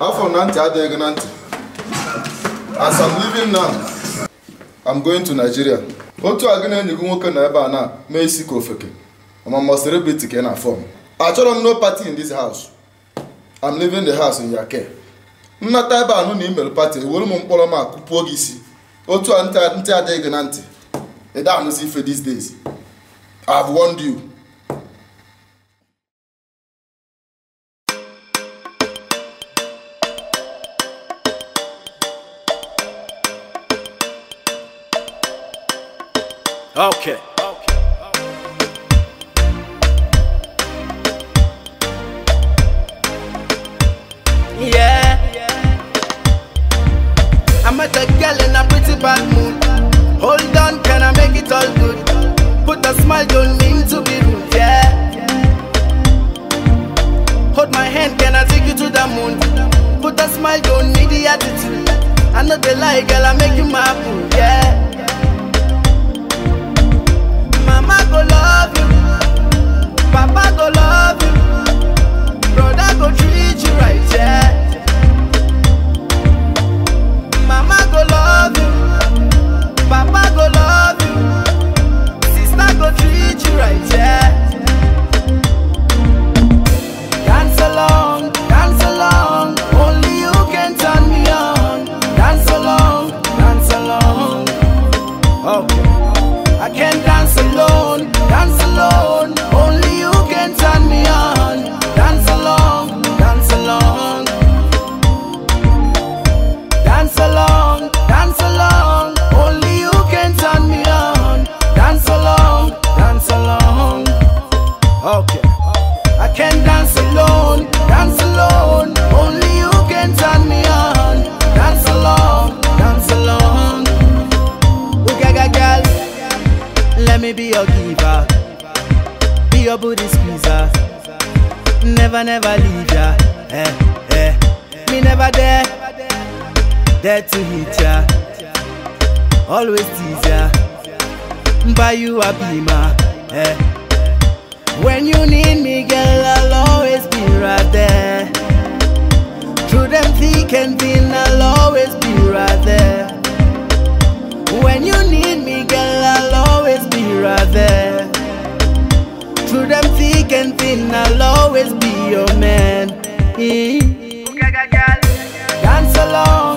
ka ntị adịghị na ntị. As I'm leaving now I'm going to Nigeria. Otu a gị na enyi gị nwoke nọ ebe a na mee isi ka ofeke? Ọmụmụ celebrity ka ị na fọm achọrọ m no party in this house. I'm leaving the house in your care. Nnata ebe anụ na imere party ewere m mkpọrọ m akụpuo gị isi. Otu a ntị adịghị gị na ntị. Ịda anụzi ife these days. I've warned you. Okay. Yeah. I met a girl in a pretty bad mood. Hold on, can I make it all good? Put a smile, don't mean to be rude, yeah. Hold my hand, can I take you to the moon? Put a smile, don't need the attitude. I know they lie, girl, I make you my boo, yeah. I can't your booty squeezer. Never, never leave ya. Eh, eh. Me never there, there to hit ya. Always tease ya. Buy you a beamer. Eh. When you need me, girl, Dance along.